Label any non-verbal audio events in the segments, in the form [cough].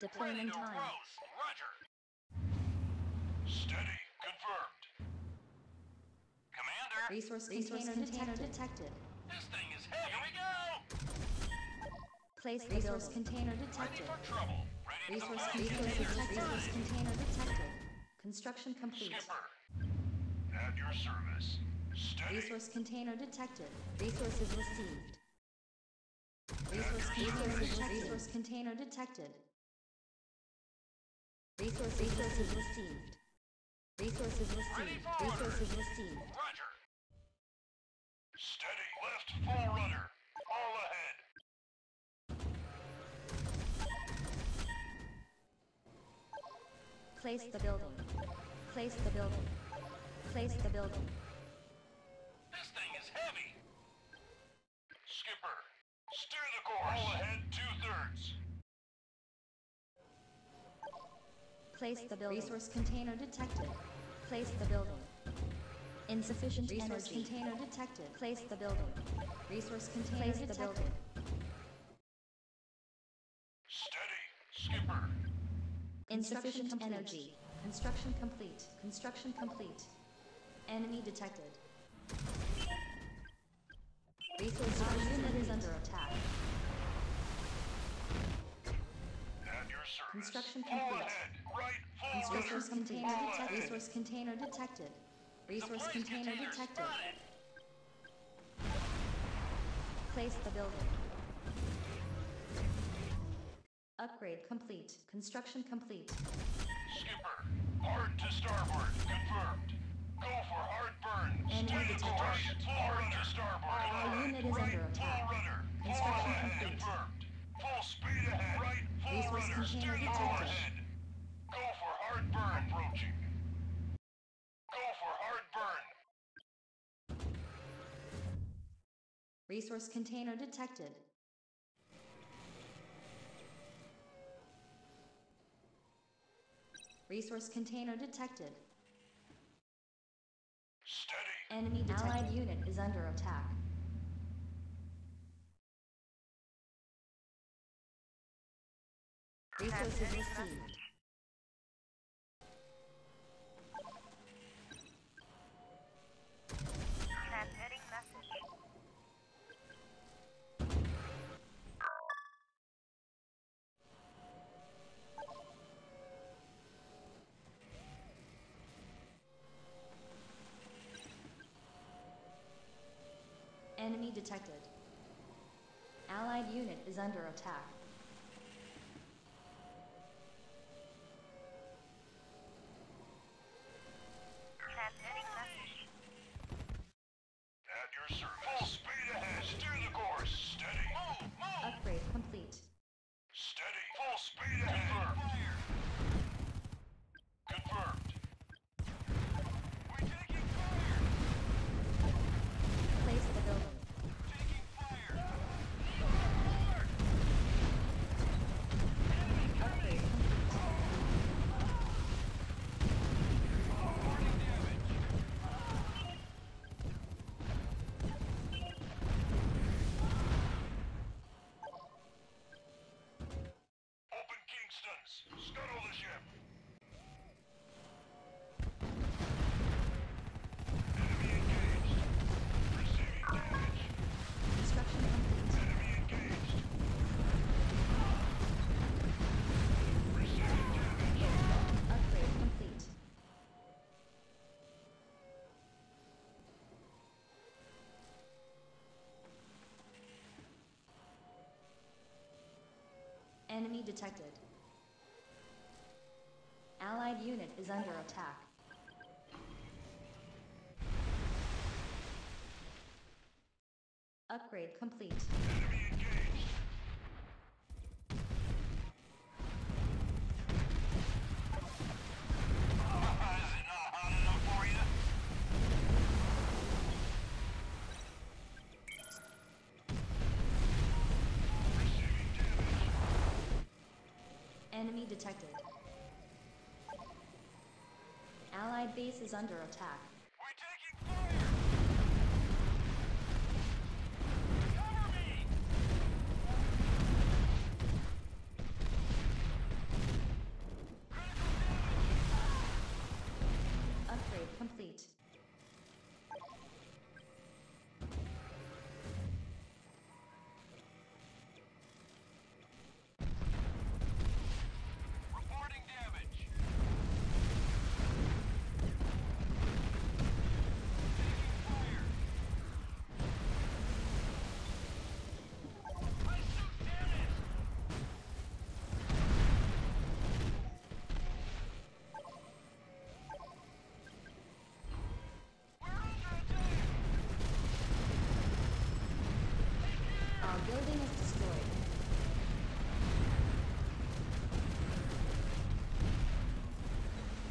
Deployment Ready to time. roast. Roger. Steady. Confirmed. Commander, Resource, Resource container, container detected. this thing is heavy. Here we go. Place Resource building. container Ready detected. for trouble. Ready to Resource go. container Resource detected. Resource container detected. Construction complete. Skipper. At your service. Steady. Resource container detected. Resources received. Resource At your container service. detected. Resource container detected. Resource resources received. Resources received. Resources received. Roger. Steady. Left full rudder. All ahead. Place the building. Place the building. Place the building. Place the building. Resource container detected. Place the building. Insufficient Resource energy. container detected. Place the building. Resource container Place the detected. building. Steady. Skipper. Insufficient energy. Construction complete. Construction complete. Enemy detected. Resource Our unit is under attack. At your service. Construction complete. ahead. Right full Resource container detected. Resource container detected. Resource container detected. Place the building. Upgrade complete. Construction complete. Skipper. Hard to starboard. Confirmed. Go for hard burn. Enemy detected. Full rudder. starboard. Our unit is under attack. Construction complete. Confirmed. Full speed ahead. Right full Resource rudder. Steer the detected. course. Go for hard burn. Approaching. Go for hard burn. Resource container detected. Resource container detected. Steady. Enemy detected. Allied unit is under attack. Resources received. Transmitting message. Enemy detected. Allied unit is under attack. Scuttle the ship. Enemy engaged. Receiving damage. Construction complete. Enemy engaged. Receiving damage. Upgrade complete. Enemy detected. Allied unit is under attack. Upgrade complete. Enemy engaged. Is it not hot enough for you? Receiving damage. Enemy detected. Allied base is under attack. building is destroyed.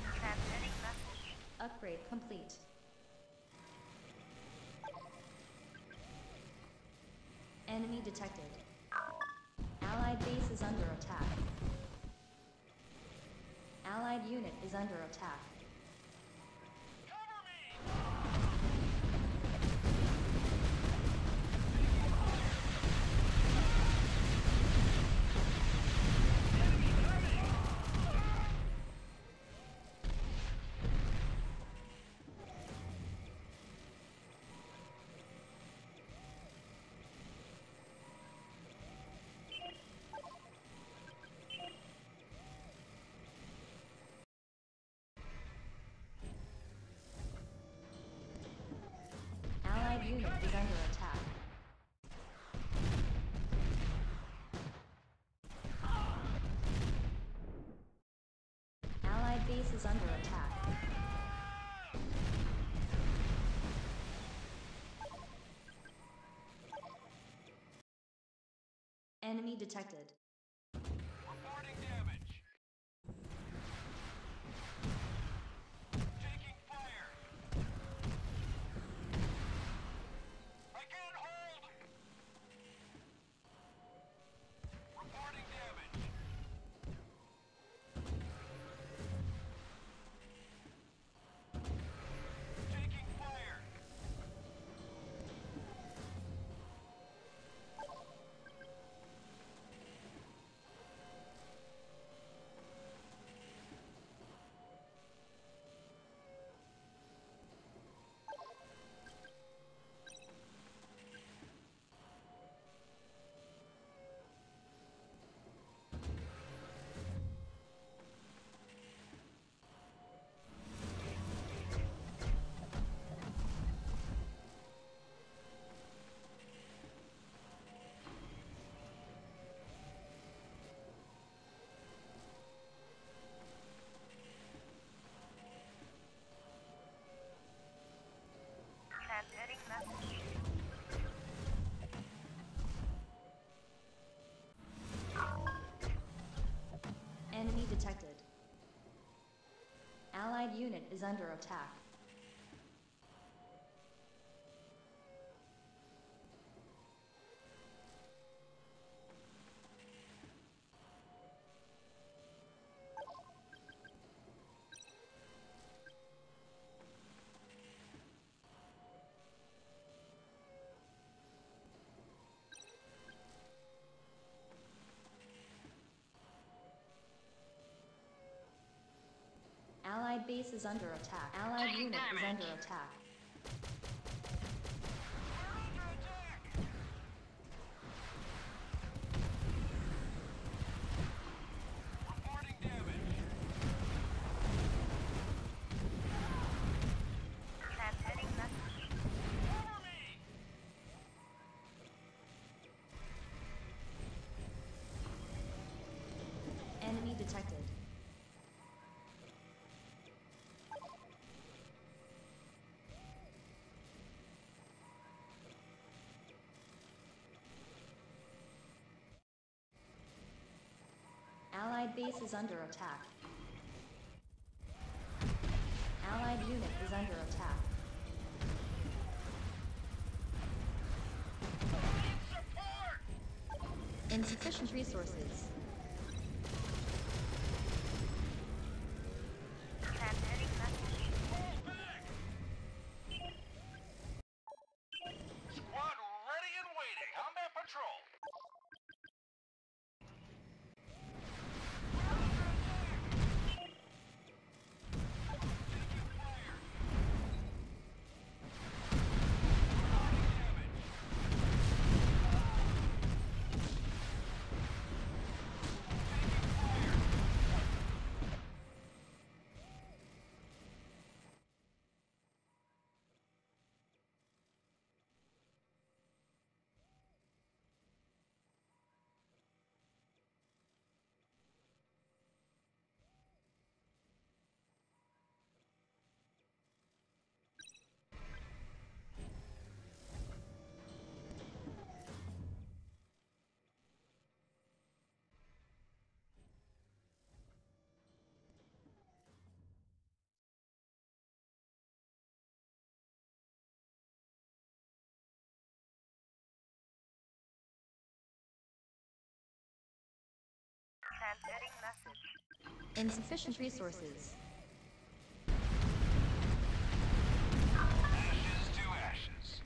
Transmitting message. Upgrade complete. Enemy detected. Allied base is under attack. Allied unit is under attack. Enemy detected. Unit is under attack. Base is under attack. Allied unit is under attack. We're under attack. Reporting damage. Transmitting message. Cover me. Enemy detected. Allied base is under attack. Allied unit is under attack. Insufficient resources. Transmitting message. Insufficient resources. Ashes to ashes.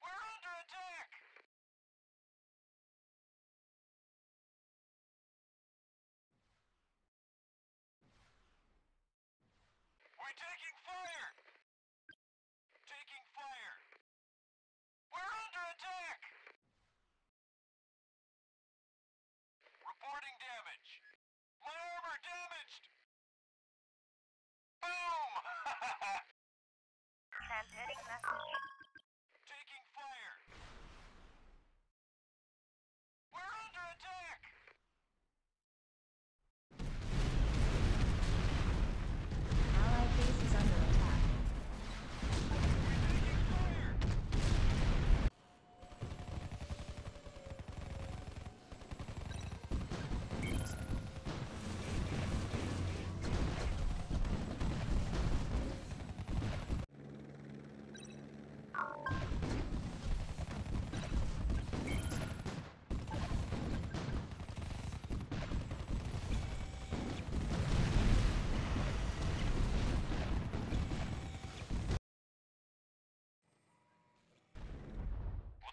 We're under attack! We're taking fire! Attack! Reporting damage. My armor damaged! Boom! [laughs] Transmitting message. Taking fire! We're under attack! Allied base is under attack. Taking fire!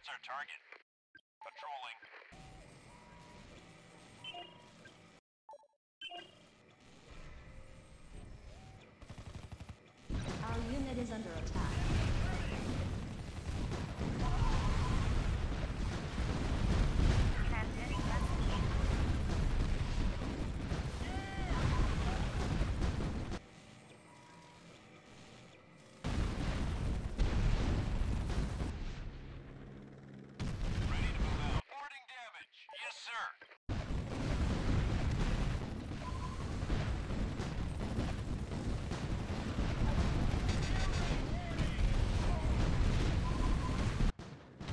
What's our target? Patrolling. Our unit is under attack. Transmitting message. Ready to move out. Reporting damage. Yes, sir.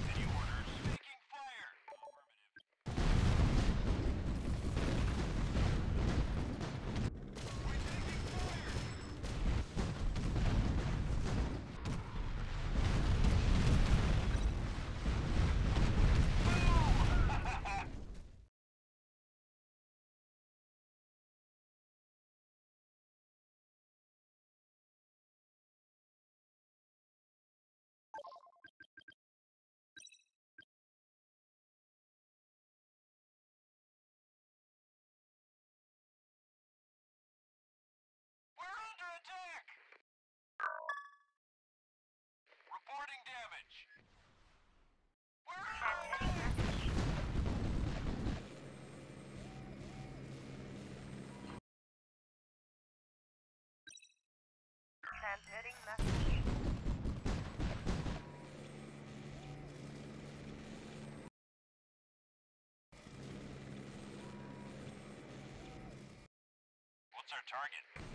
Any orders? Taking fire. Affirmative. We're taking fire. Boom! We're under attack! Reporting damage. We're under Transmitting. What's our target?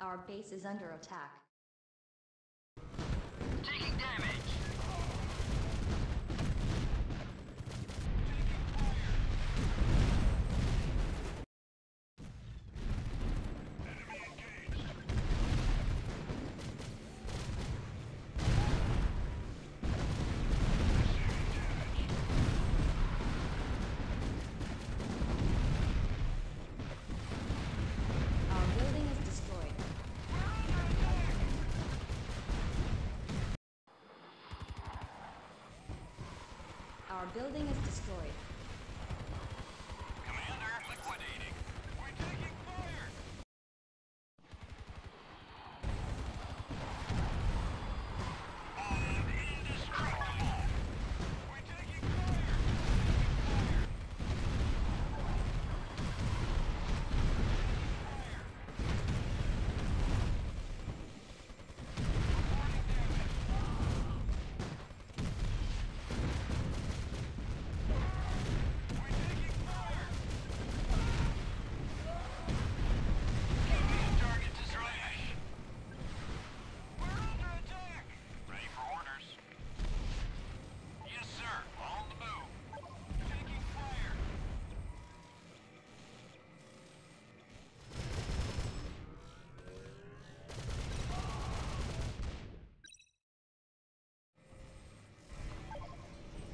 Our base is under attack. Taking damage. Enemy engaged. Receiving damage. Our building is destroyed. Our building is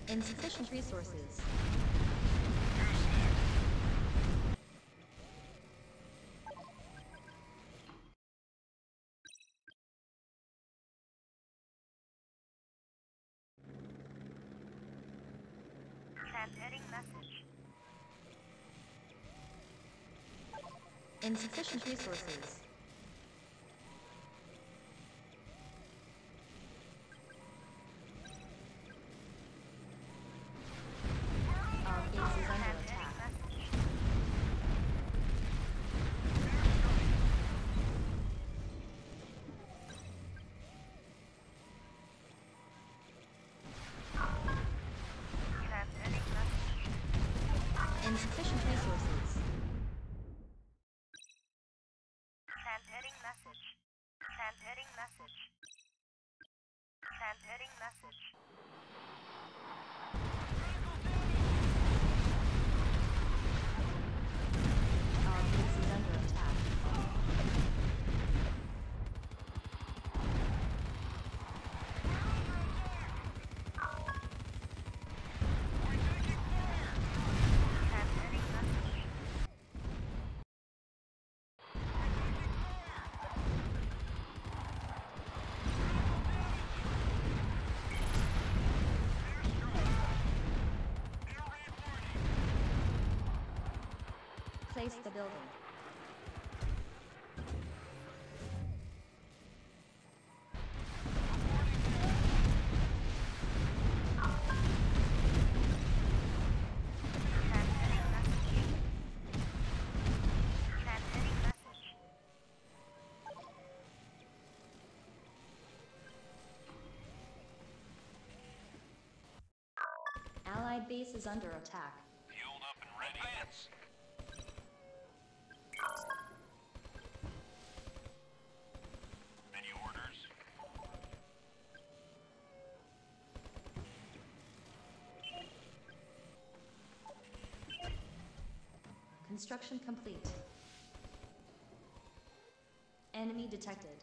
Insufficient resources. Transmitting message. Insufficient resources. replace the building. Allied base is under attack. Advance! Construction complete. Enemy detected.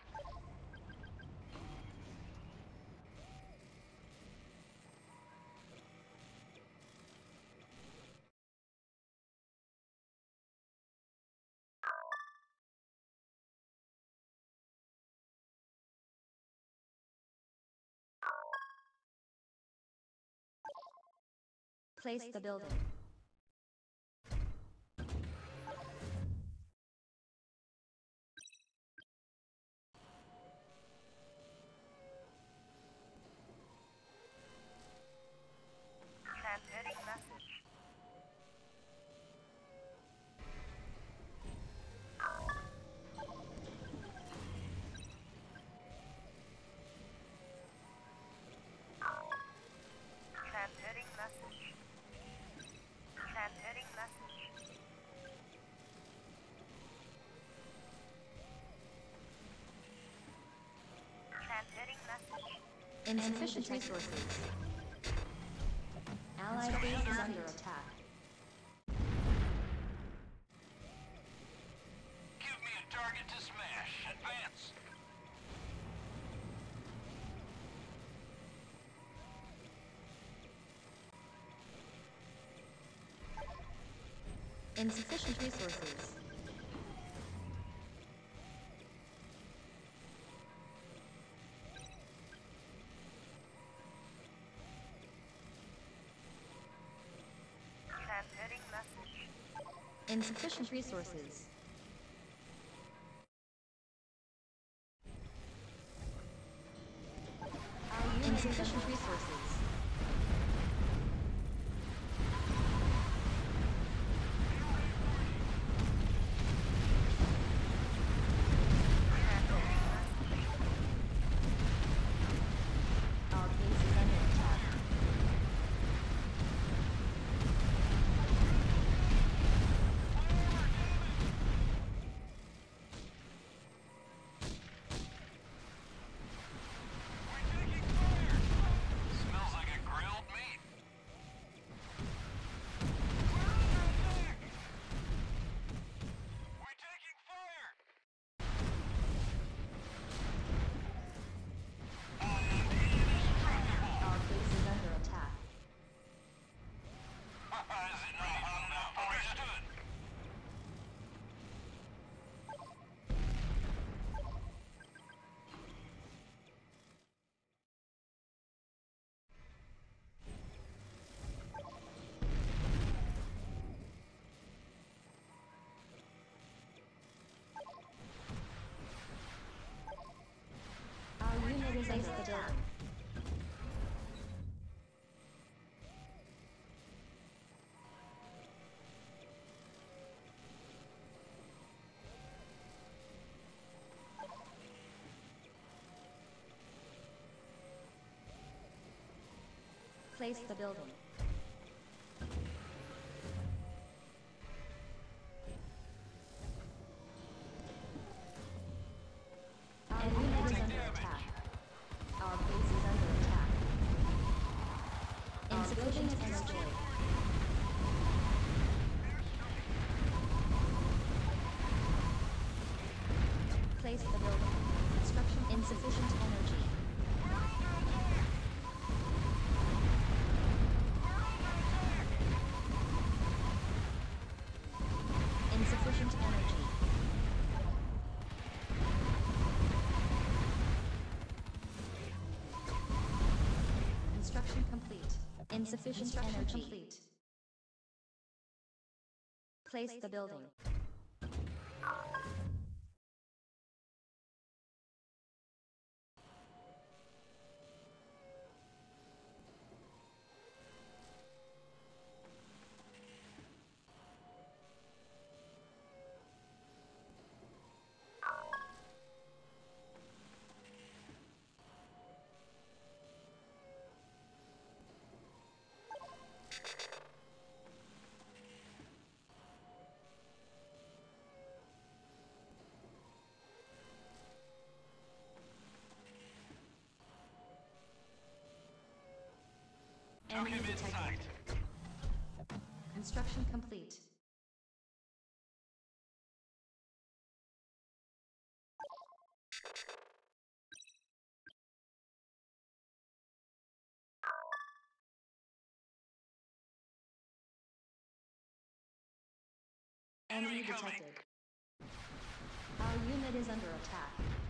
Place the building. Insufficient resources. Allied base is under attack. Give me a target to smash. Advance. Insufficient resources. Transmitting message. Resources. Place the building. Insufficient energy. Complete. Place the building. Enemy Look him in detected. Construction complete. Enemy detected. Our unit is under attack.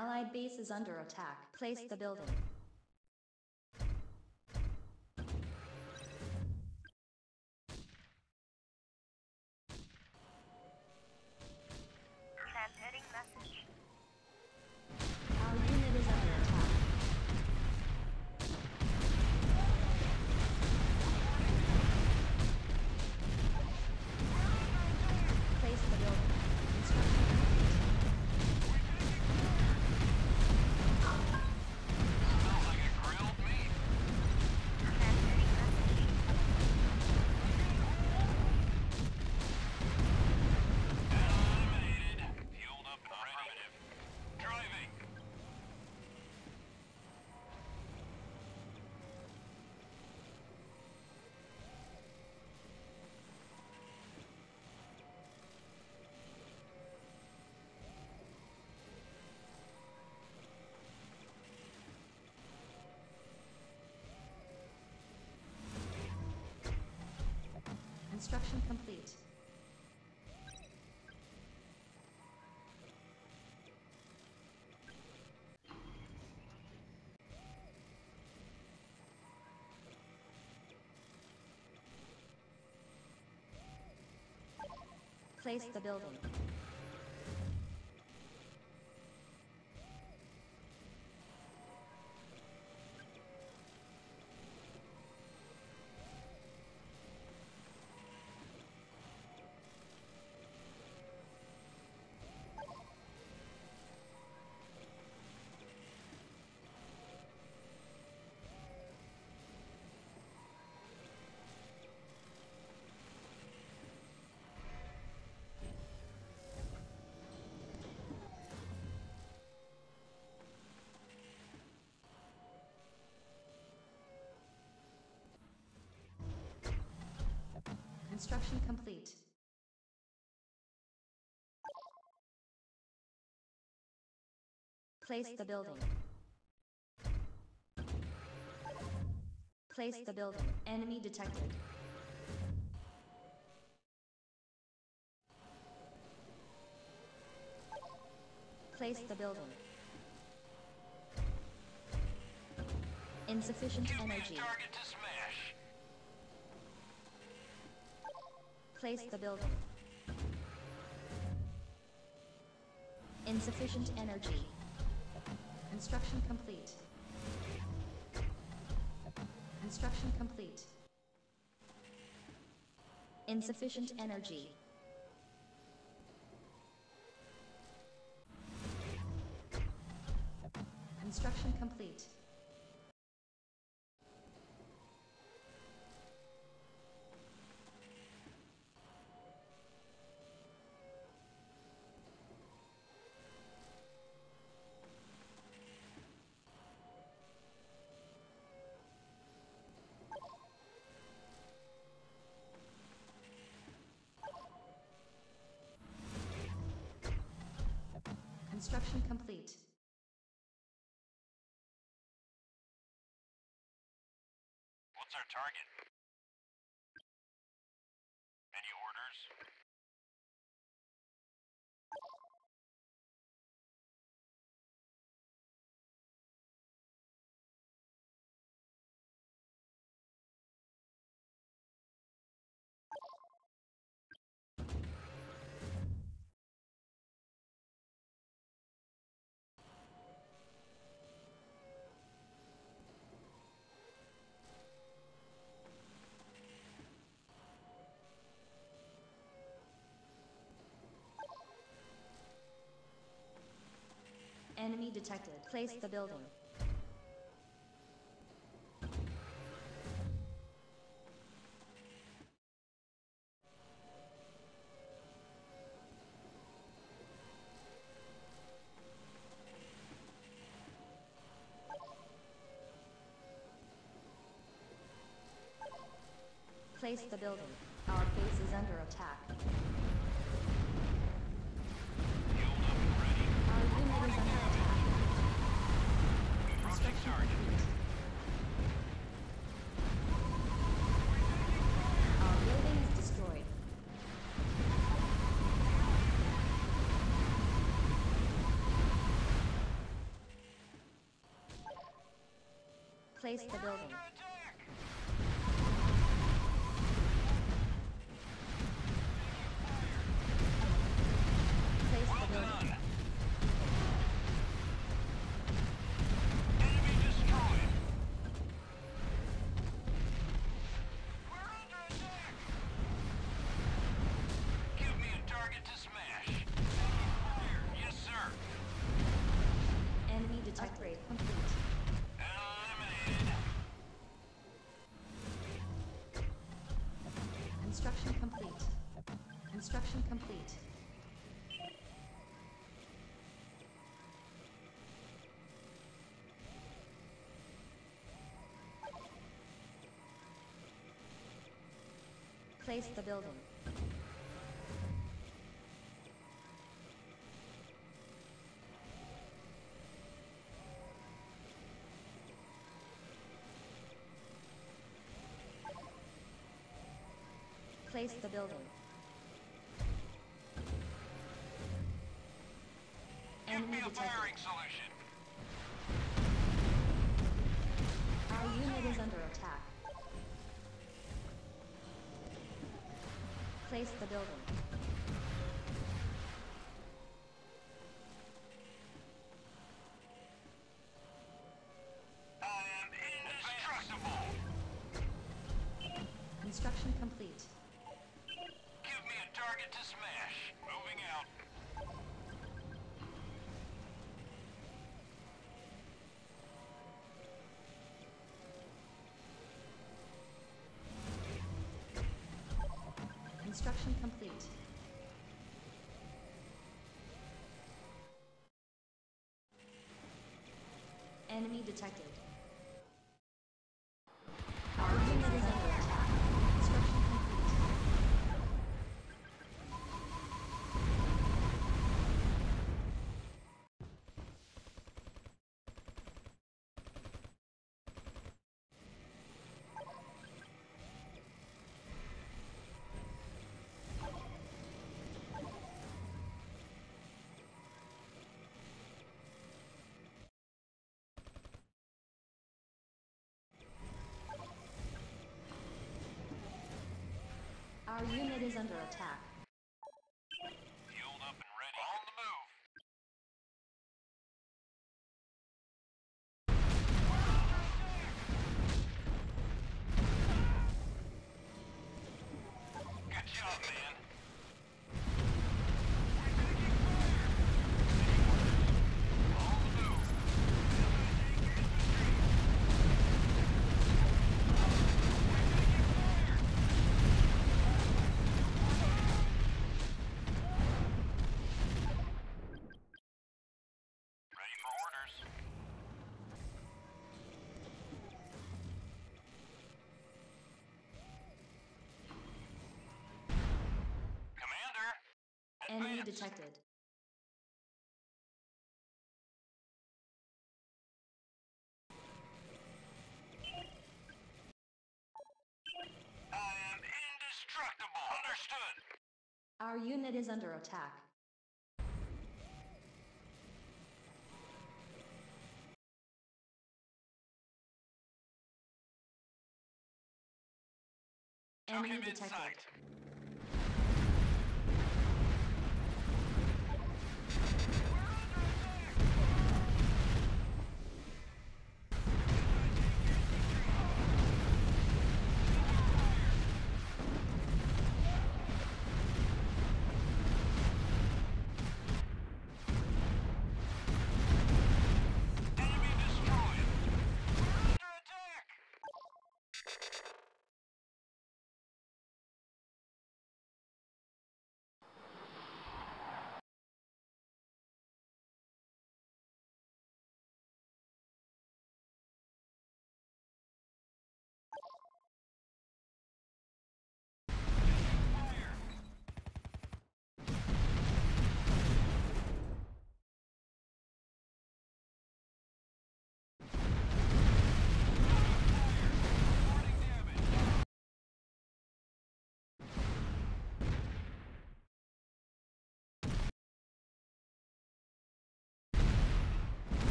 Allied base is under attack. Place the building. Construction complete. Place the building. Construction complete. Place the building. Place the building. Enemy detected. Place the building. Insufficient energy. Place the building. Insufficient energy. Construction complete. Construction complete. Insufficient energy. Construction complete. Construction complete. What's our target? Any orders? Detected. Place the building. Place the building. Our base is under attack. Fueled up and ready. Our unit is under attack. Marking Construction target. complete. Our building is destroyed. Place the building. Under attack! Place Well the building. done. Enemy destroyed. We're under attack. Give me a target to smash. Taking fire. Yes, sir. Enemy detected. Upgrade complete. Place the building. Place the building. Give me Enemy a detected. firing solution. Our unit is under attack. Place the building. Construction complete. Enemy detected. Our unit is under attack. Construction complete. Our unit is under attack. Fueled up and ready. On the move. Good job, man. On the move. Ready for orders. Commander. Enemy detected. I am indestructible. Understood. Our unit is under attack. Enemy detected.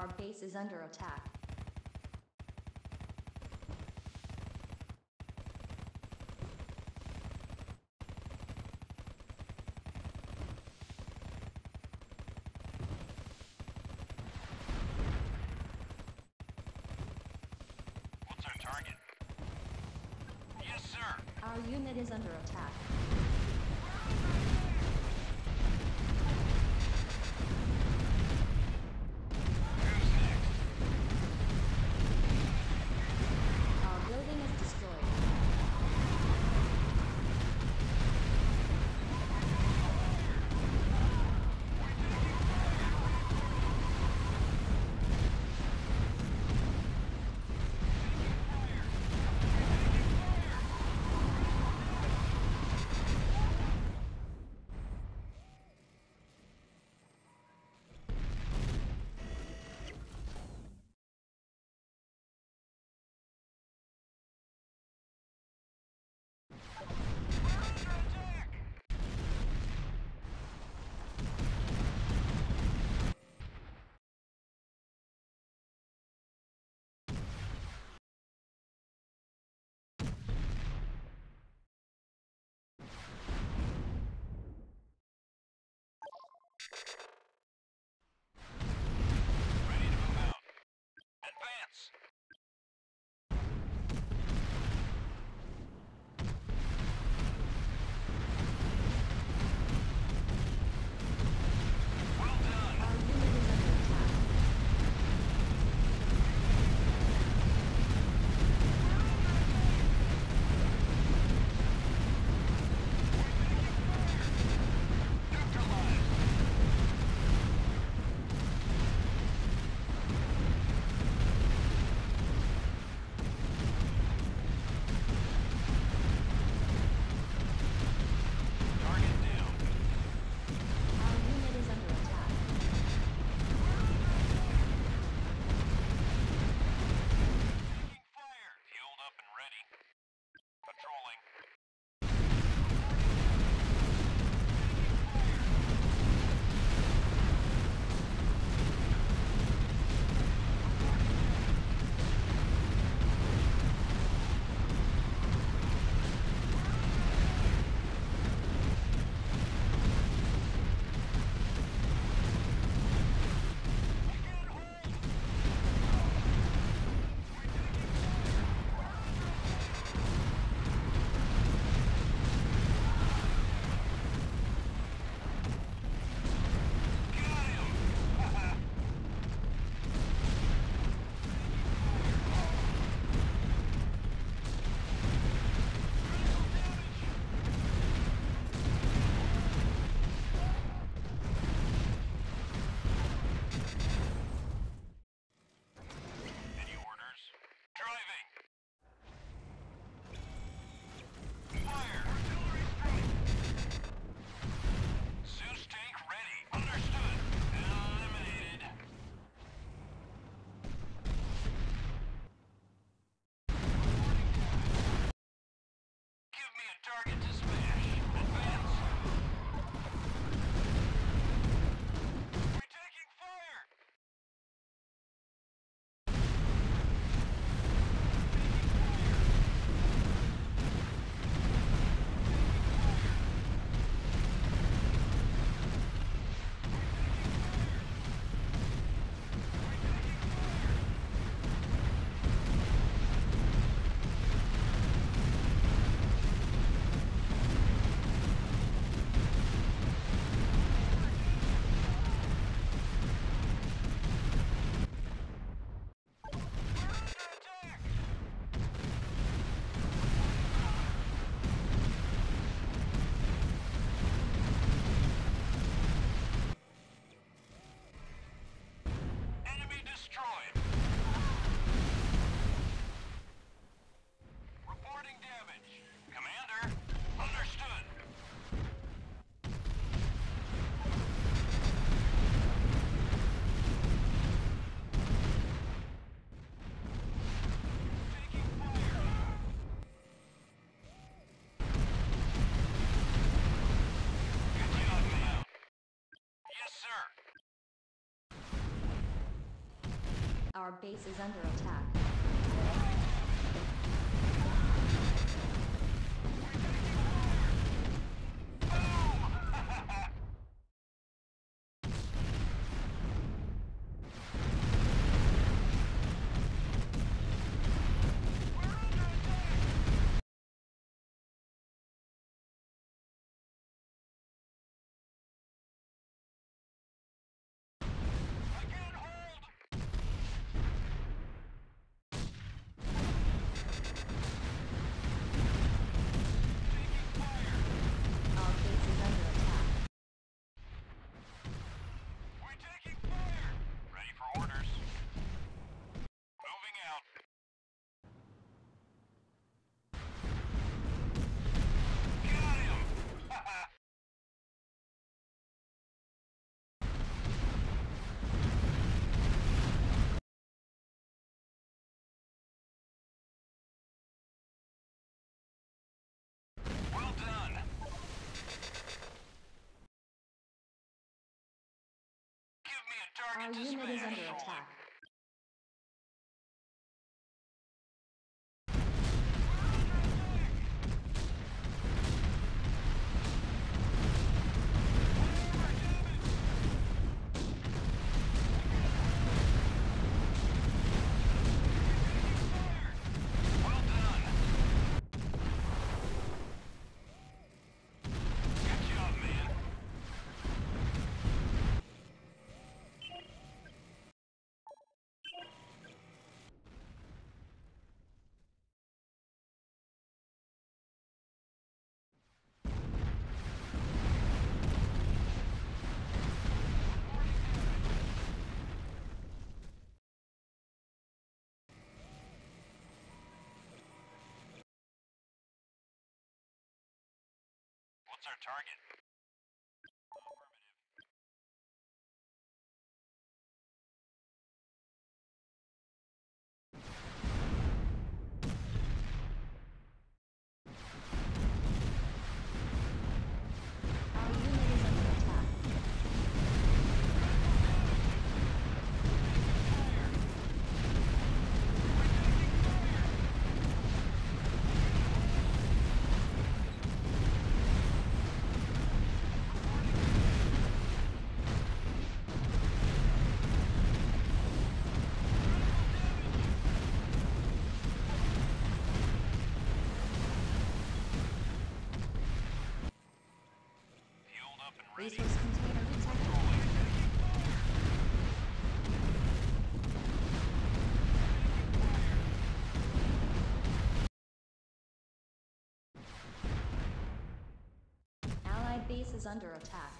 Our base is under attack. What's our target? Yes, sir. Our unit is under attack. Ready to move out. Advance! target. Our base is under attack. Our unit uh, is under attack. What's our target? is under attack.